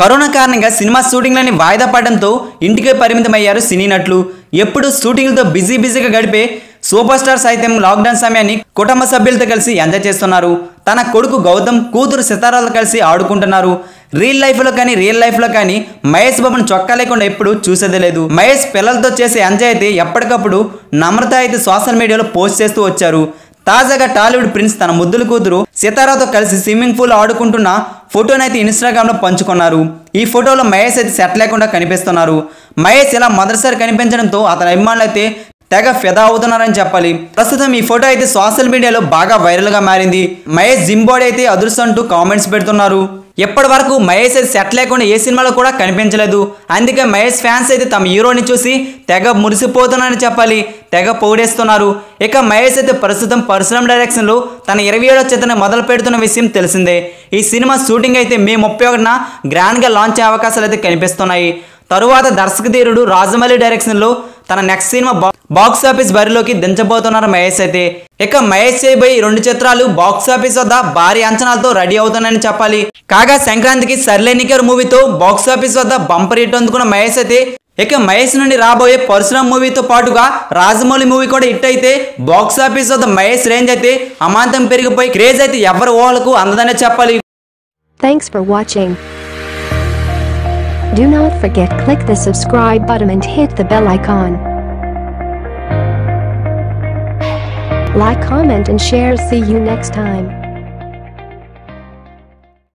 Corona కారణంగా cinema షూటింగ్లని వాయిదా పడడంతో ఇంటికే పరిమితమయ్యారు సినీ నటులు. ఎప్పుడు షూటింగ్లతో బిజీ బిజీగా గడిపే సూపర్ స్టార్ సైతం లాక్డౌన్ సమయాన్ని కుటుంబ సభ్యులతో కలిసి ఎంజాయ్ చేస్తున్నారు. తన కొడుకు గౌతమ్ కూతురు సితారాలతో కలిసి ఆడుకుంటున్నారు. రియల్ లైఫ్లో కానీ రియల్ లైఫ్లో కానీ మహేష్ బాబును చొక్కా లేకుండా ఎప్పుడు చూసేదే లేదు. మహేష్ పిల్లలతో చేసే ఎంజాయ్ అయితే ఎప్పటికప్పుడు నమ్రత అయితే సోషల్ మీడియాలో పోస్ట్ చేస్తూ వచ్చారు. తాజాగా టాలీవుడ్ ప్రిన్స్ తన ముద్దుల కూతురు సితారాతో కలిసి స్విమ్మింగ్ పూల్ ఆడుకుంటున్న ఫోటోని అయితే ఇన్స్టాగ్రామ్లో పంచుకున్నారు. ఈ ఫోటోలో మహేష్ అయితే సెట్ లేకుండా కనిపిస్తున్నారు. మహేష్ ఇలా మొదటిసారి కనిపించడంతో అతని అభిమానులు అయితే తెగ ఫిదా అవుతున్నారని చెప్పాలి. ప్రస్తుతం ఈ ఫోటో అయితే సోషల్ మీడియాలో బాగా వైరల్గా మారింది. మహేష్ జిమ్ బాడీ అయితే అదృష్టం అంటూ కామెంట్స్ పెడుతున్నారు. ఎప్పటి వరకు మహేష్ అయితే సెట్ లేకుండా ఏ సినిమాలో కూడా కనిపించలేదు. అందుకే మహేష్ ఫ్యాన్స్ అయితే తమ హీరోని చూసి తెగ మురిసిపోతున్నారని చెప్పాలి. తెగ పొగిడేస్తున్నారు. ఇక మహేష్ అయితే ప్రస్తుతం పరశురామ్ డైరెక్షన్లో తన ఇరవై ఏడో చిత్రం మొదలు పెడుతున్న విషయం తెలిసిందే. ఈ సినిమా షూటింగ్ అయితే మే ముప్పై ఒకటిన గ్రాండ్గా లాంచ్ అయ్యే అవకాశాలు అయితే కనిపిస్తున్నాయి. తరువాత దర్శకధీరుడు రాజమౌళి డైరెక్షన్లో తన నెక్స్ట్ సినిమా బాక్స్ ఆఫీస్ బరిలోకి దించబోతున్నారు మహేష్ అయితే. ఇక మహేష్ చేయబోయి రెండు చిత్రాలు బాక్స్ ఆఫీస్ వద్ద భారీ అంచనాలతో రెడీ అవుతున్నాయని చెప్పాలి. కాగా సంక్రాంతికి సర్లేనికర్ మూవీతో బాక్స్ ఆఫీస్ వద్ద బంపర్ హిట్ అందుకున్న మహేష్ అయితే ఇక మహేష్ నుండి రాబోయే పరశురామ్ మూవీతో పాటుగా రాజమౌళి మూవీ కూడా హిట్ అయితే బాక్స్ ఆఫీస్ వద్ద మహేష్ రేంజ్ అయితే అమాంతం పెరిగిపోయి క్రేజ్ అయితే ఎవరి ఓలకు అందదనే చెప్పాలి. Thanks for watching do not forget click the subscribe button and hit the bell icon like comment and share see you next time